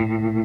Thank